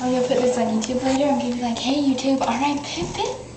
I'm gonna put this on YouTube later and be like, hey YouTube, alright Pippin?